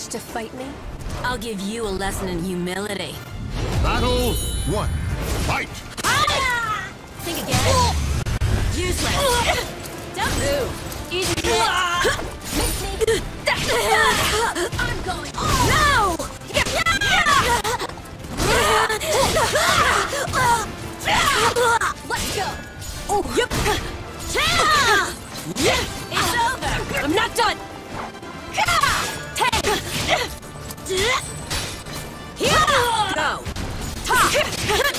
wish to fight me? I'll give you a lesson in humility. Battle one. Fight! Think again. Useless. Don't move. Easy hit. Miss me? I'm going. No! Let's go. Oh, yep. It's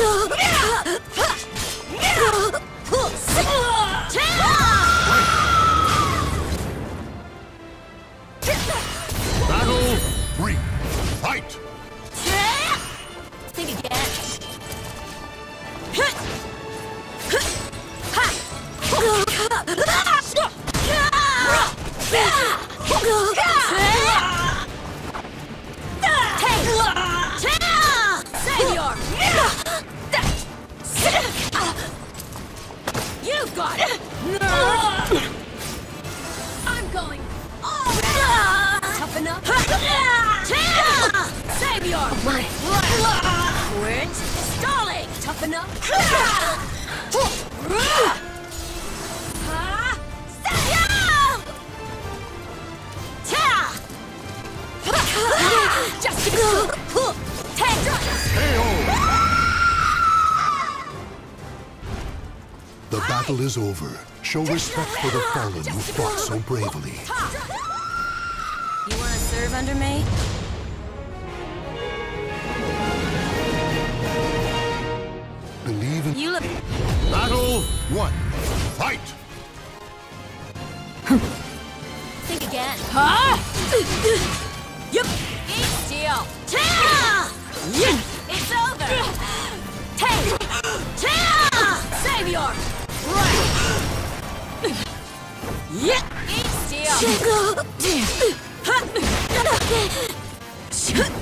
No! Savior! My. Quit stalling! Tough enough? Just Take The battle is over. Show respect for the fallen who fought so bravely. You wanna serve under me? Battle one. Fight! think again. Huh? Yup! Eat steel! It's over! Take! Savior! Right! Yep. Eat steel! Yeah!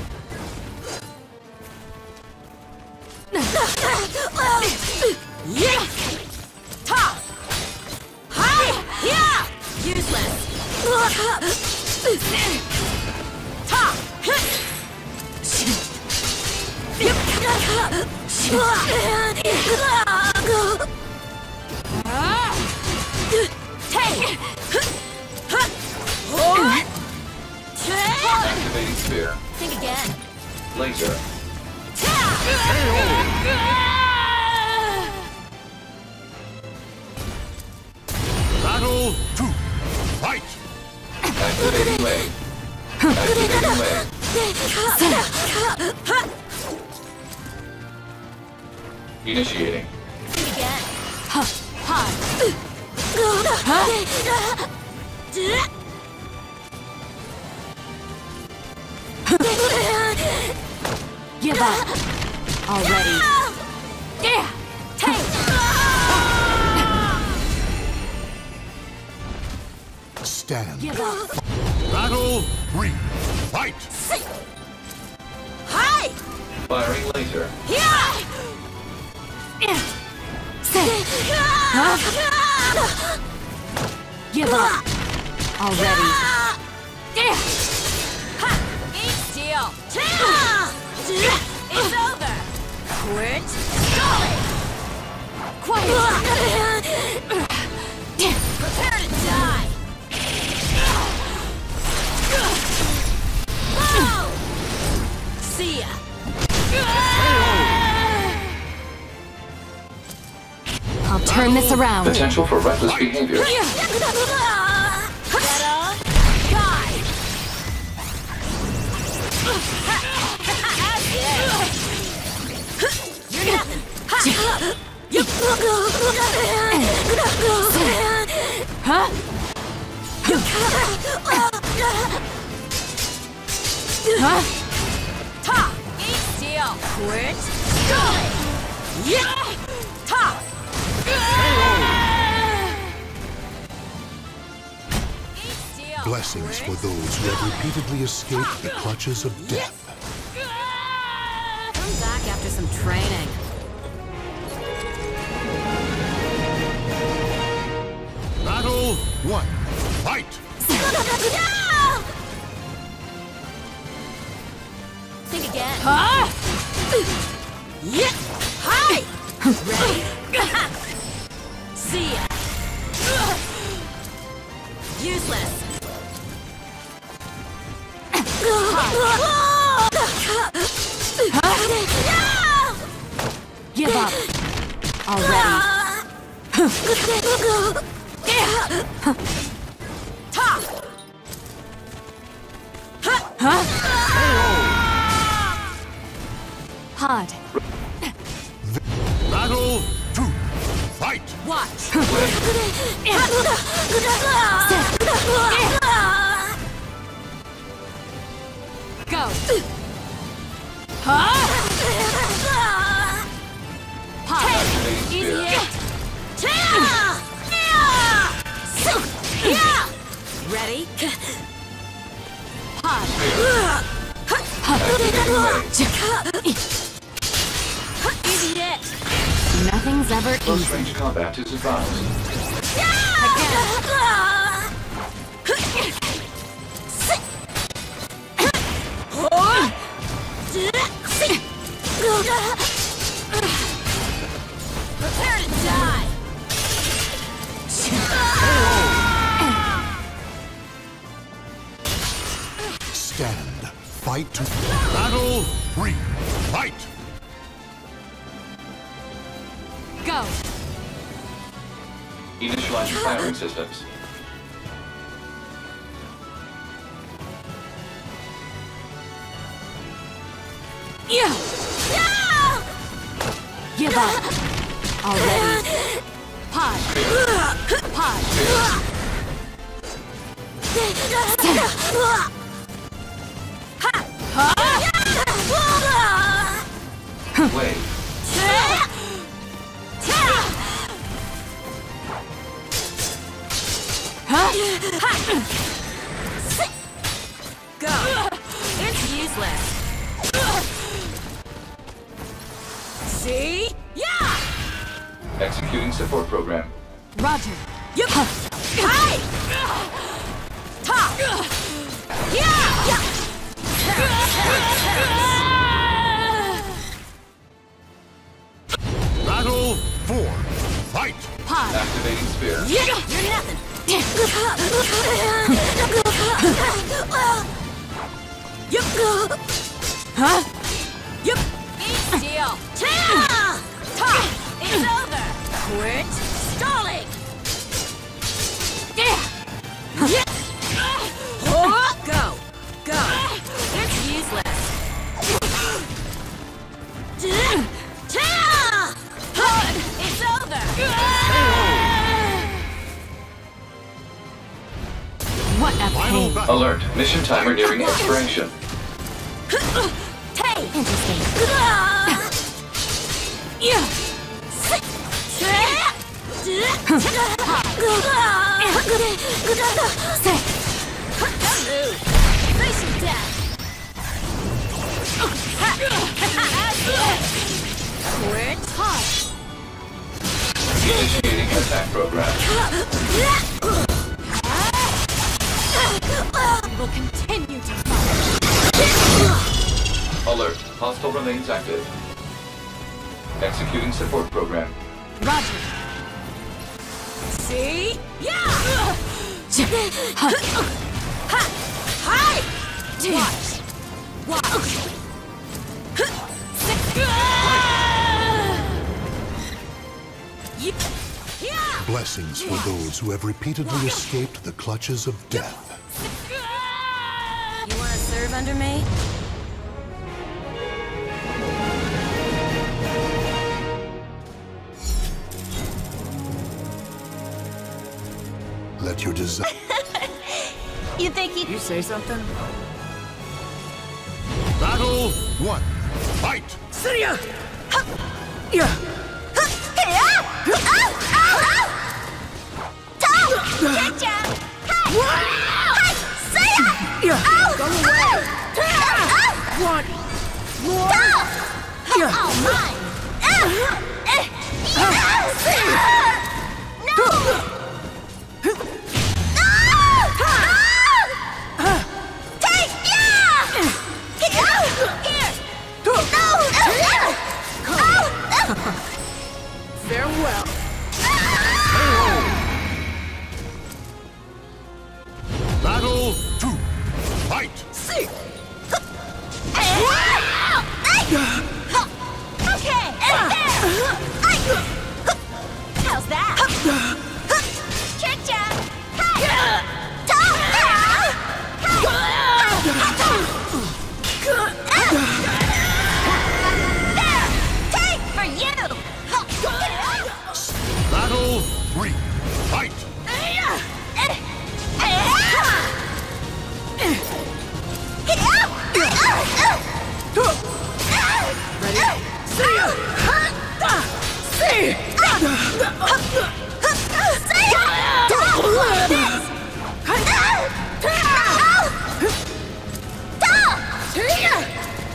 Battle two. Fight! Activating leg. Activating leg. Initiating. Think again. Hi. Give up. Already. Yeah! Stand. Give up. Battle three. Fight! Hi! Firing laser. Yeah! Yeah. Say. Give up. Already. Yeah! Ha! Eat steel. It's over. Quit stalling. Quiet. Prepare to die. turn this around. Potential for reckless behavior. Huh? Huh? Huh? Be still! Quit! Go! Yeah! Blessings for those who have repeatedly escaped the clutches of death. Come back after some training. Battle one. Fight! Think again. Huh? Battle two. Fight! Watch! Go. Huh? Pod. Activating Easy sphere. hit! Ready? Pod. Nothing's ever Close easy. range combat is advised. Prepare to die! Stand. Fight to Battle three. Fight! Go. Initializing firing systems. Yeah. Give up. Already. Pod. Pod. Wave. Go! It's useless. See? Yeah! Executing support program. Roger. Yup! Hi! Ta! Yeah! Battle Huh? Yup! Eat steel! Ta! Ta! It's over! Quit stalling! Yeah. Go! Go! It's useless. Ta! It's over! What a pain. Alert. Mission timer nearing expiration. Hey! Interesting. Quit! Pod. Initiating attack program. Will continue to fight. Alert. Hostile remains active. Executing support program. Roger. See? Yeah! Huh. Hi! Watch. Watch! Blessings for those who have repeatedly escaped the clutches of death. You want to serve under me? Let your desire. You think you You say something? Battle one. Fight! See ya! Yeah! Yeah! Go away! One! More! Yeah! Farewell!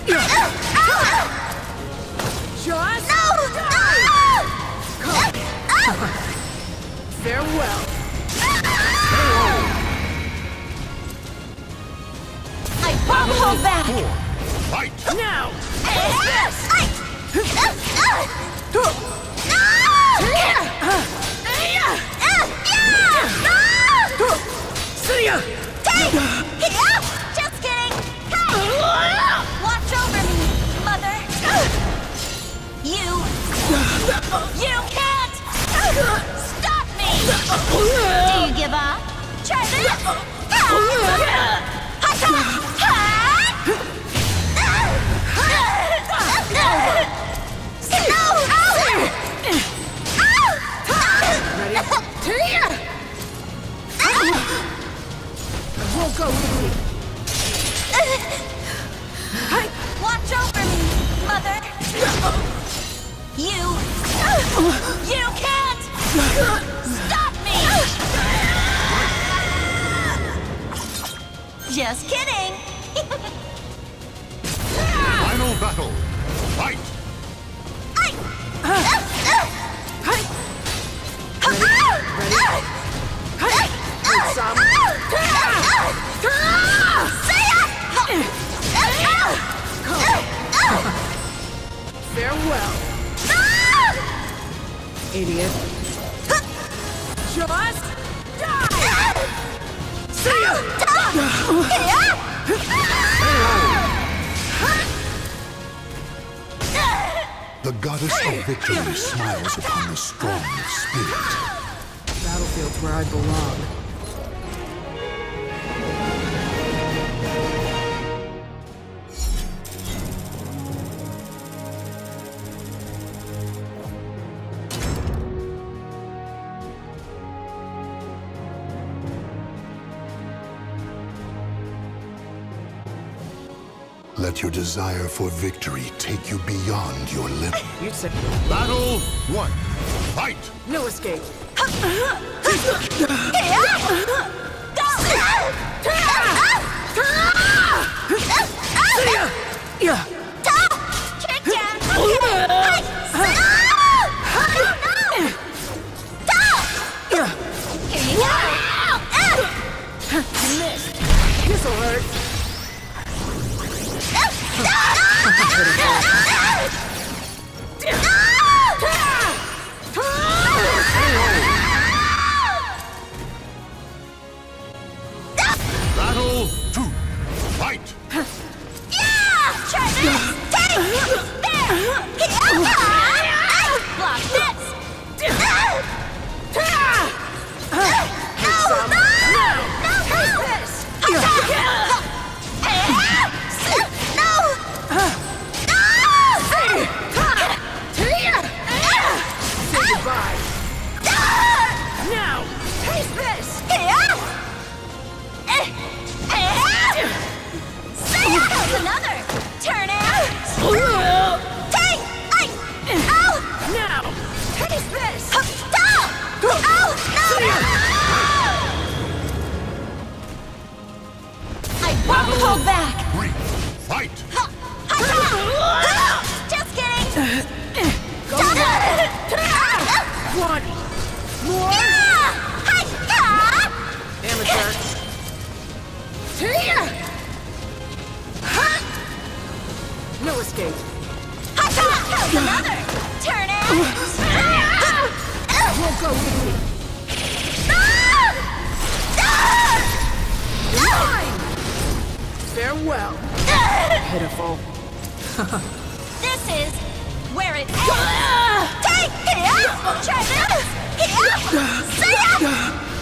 Just farewell! I won't hold back! Fight! Now! See ya! You can't! Stop me! Do you give up? Try this! Stop me! Just kidding! Final battle. Fight! Some... Farewell, idiot! Just die! See ya! The goddess of victory smiles upon the strong spirit. Battlefield's where I belong. Let your desire for victory take you beyond your limit. You said Battle one. Fight! no escape. Yeah. Yeah. This'll hurt. Battle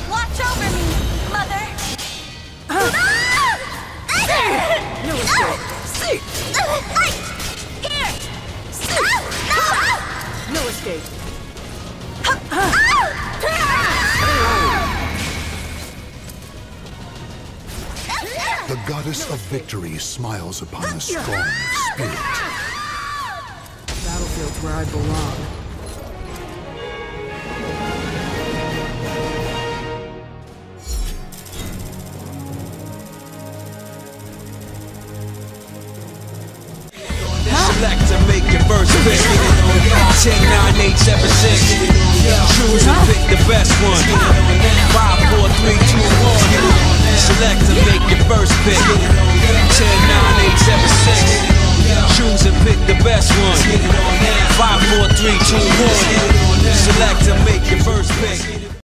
Watch over me, mother! No! Here! No escape! The goddess of victory smiles upon the strong spirit. Battlefield's where I belong. 10, 9, 8, 7, 6. Choose and pick the best one. 5, 4, 3, 2, 1. Select to make your first pick. 10, 9, 8, 7, 6. Choose and pick the best one. 5, 4, 3, 2, 1. Select to make your first pick.